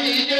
Maria.